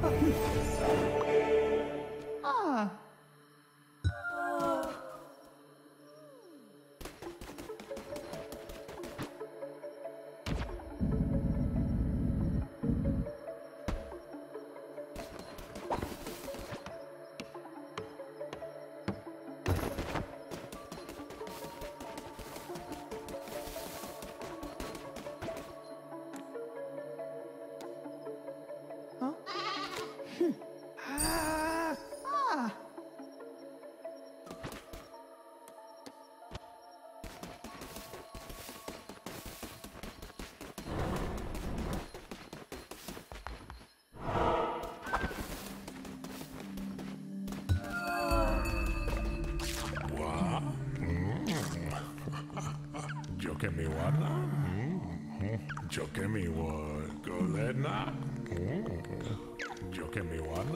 Ah. Hmm. Ah. Ah. What? Yo que mi guarda. Yo que mi golena. Yo que mi guarda.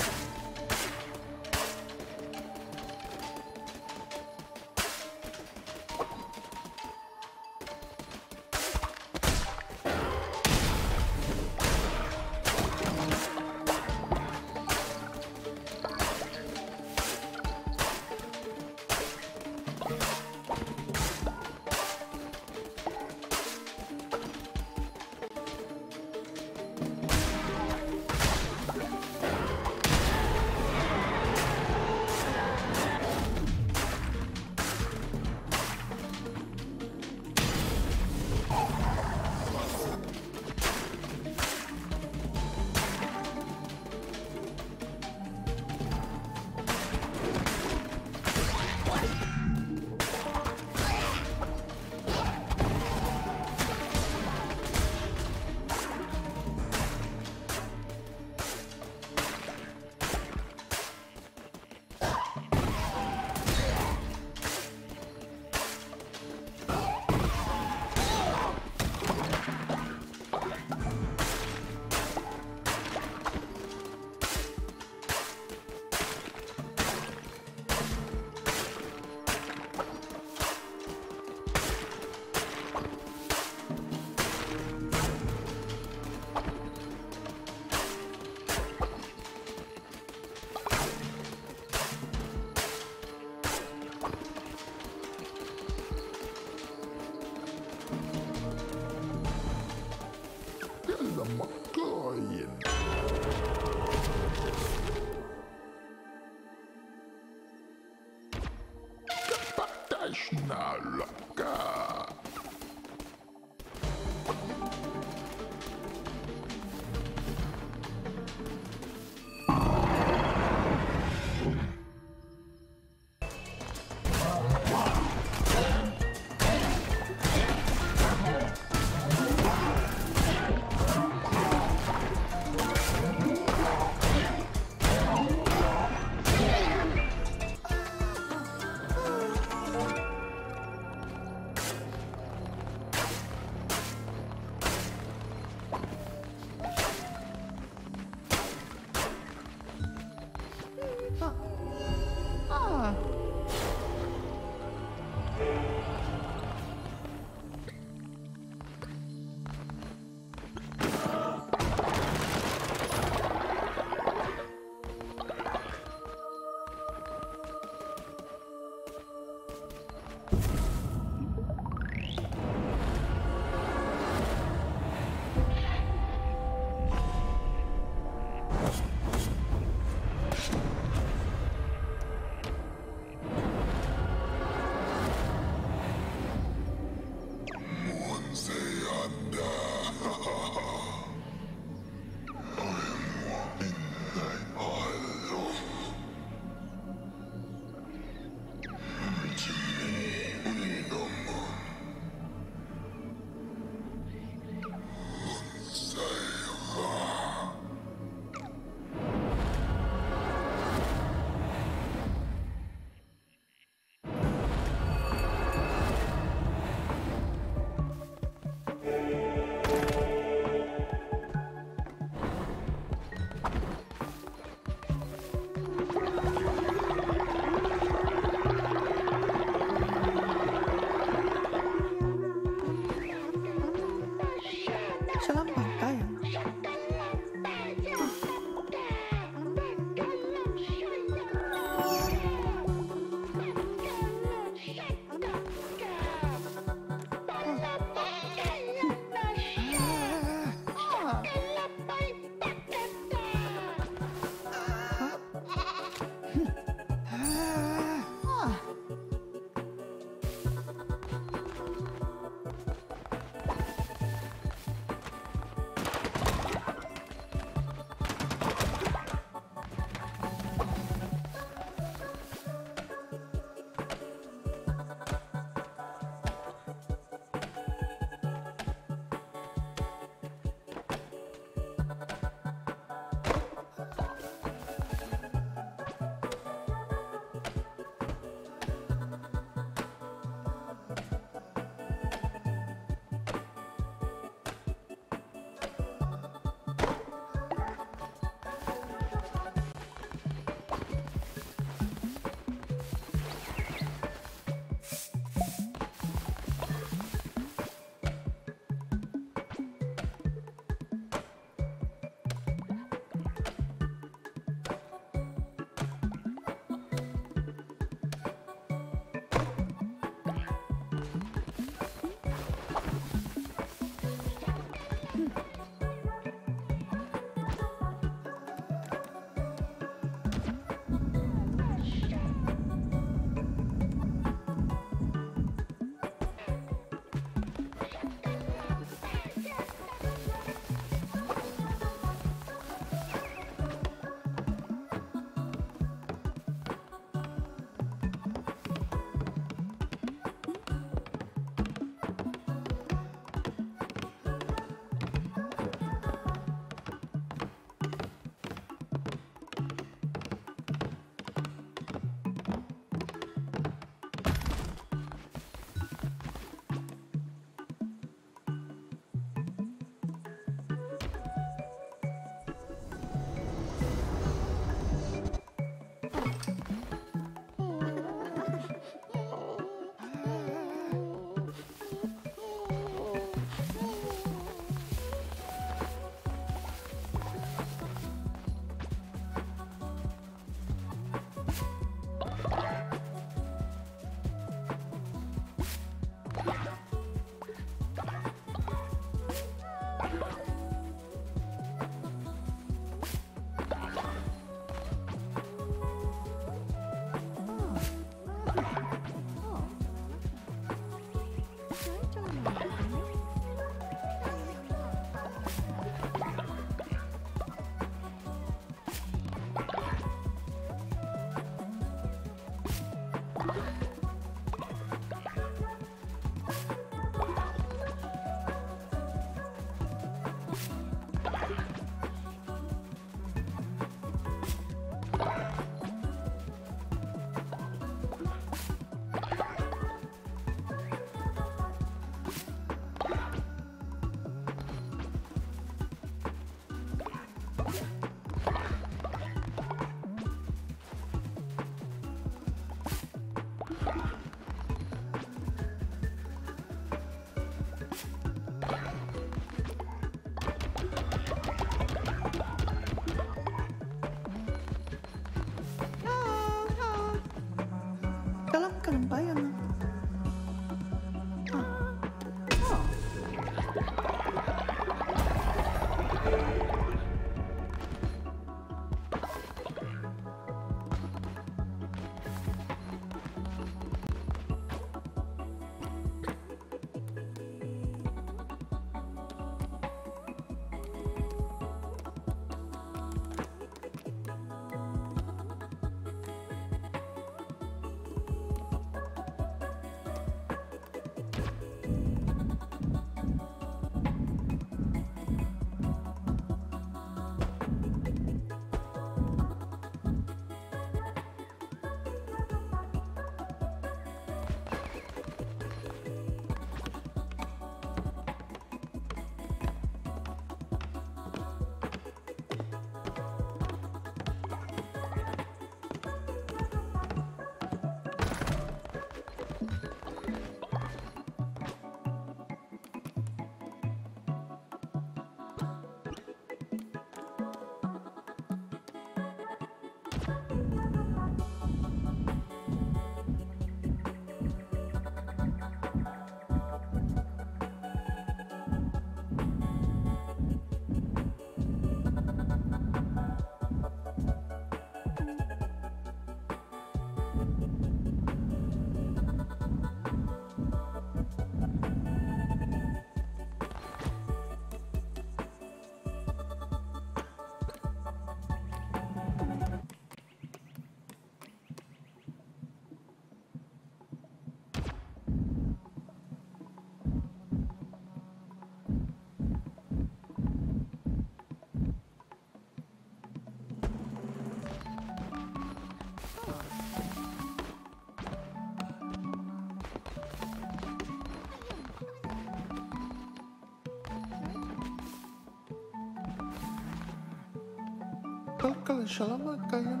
şalama kaya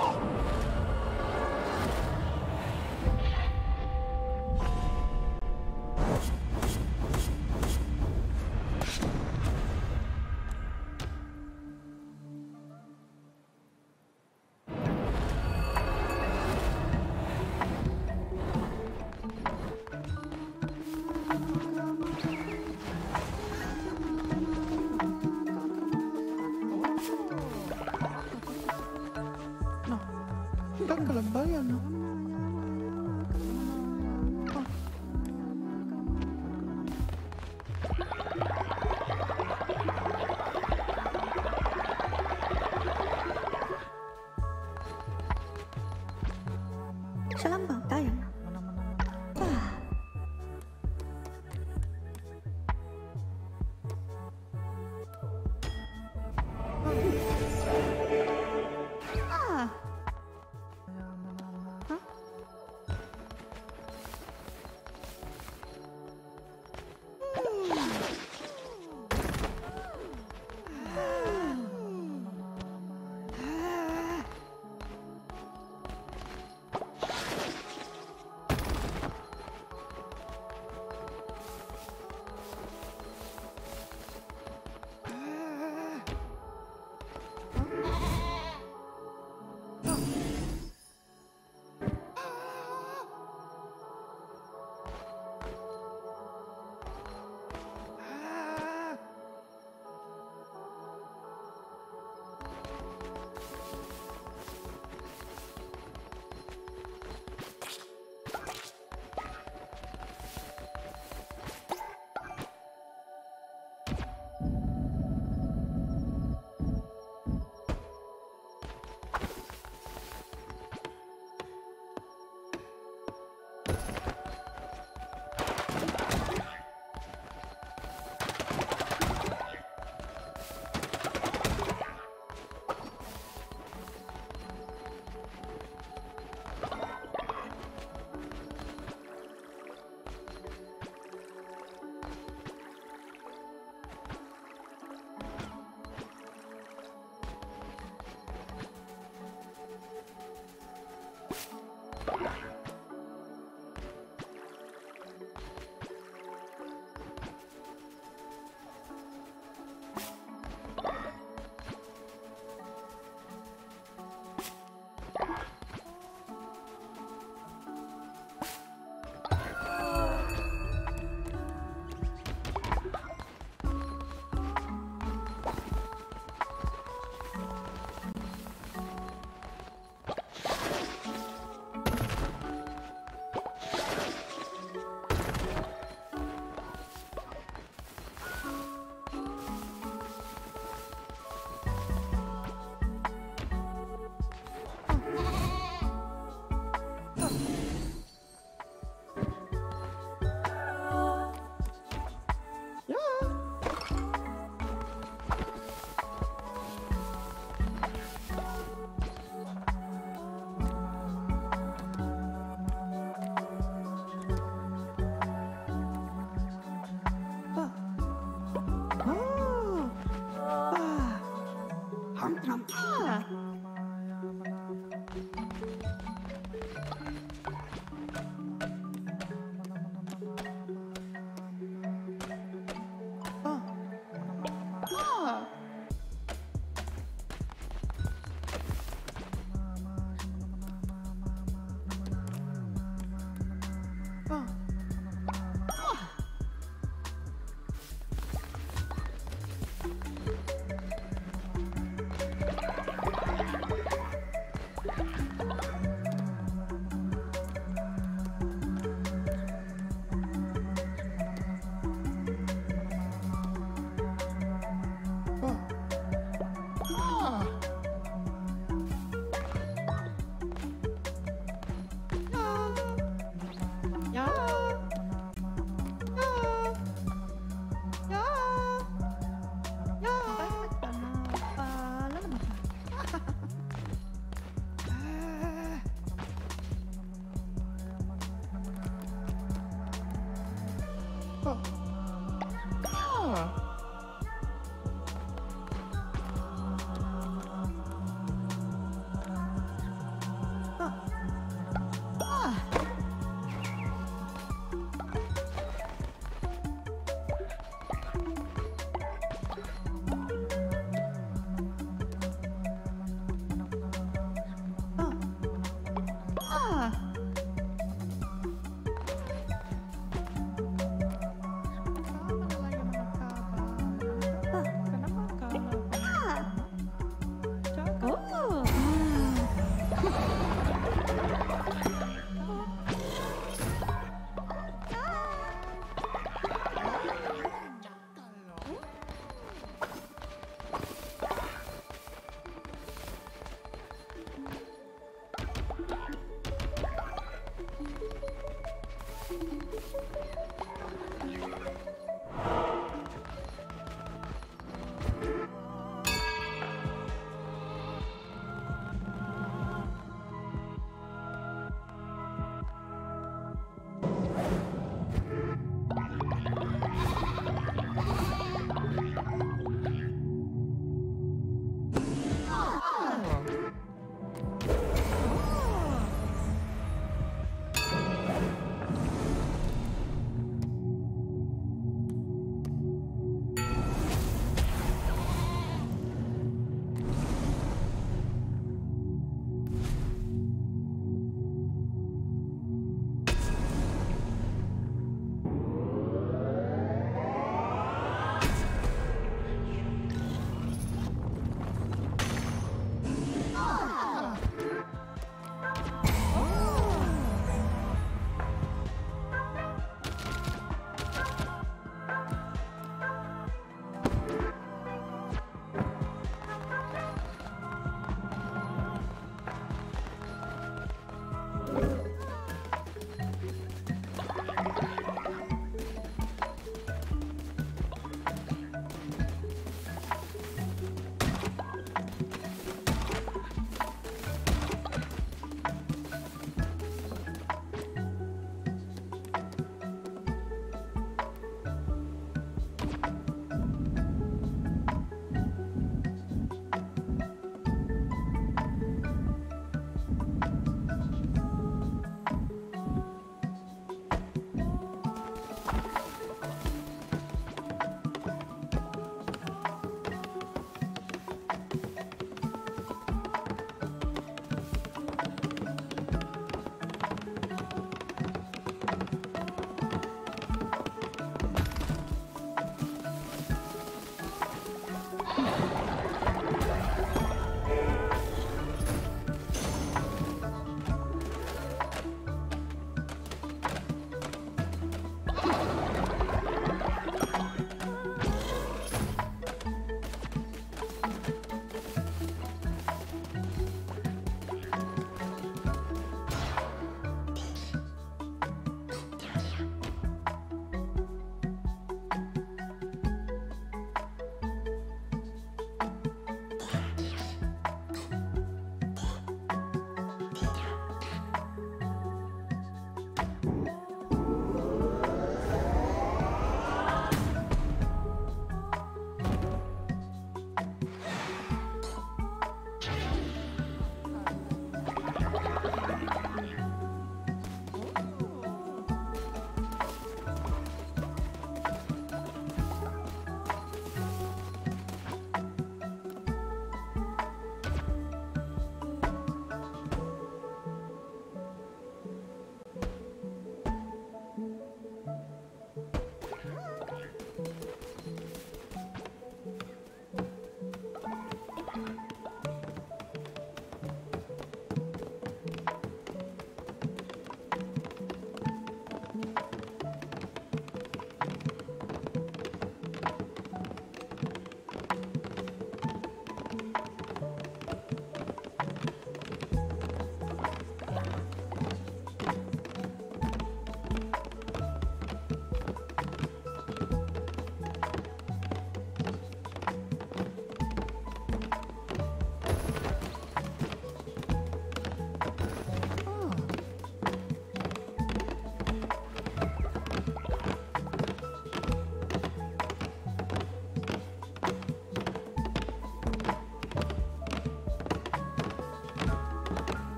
Oh.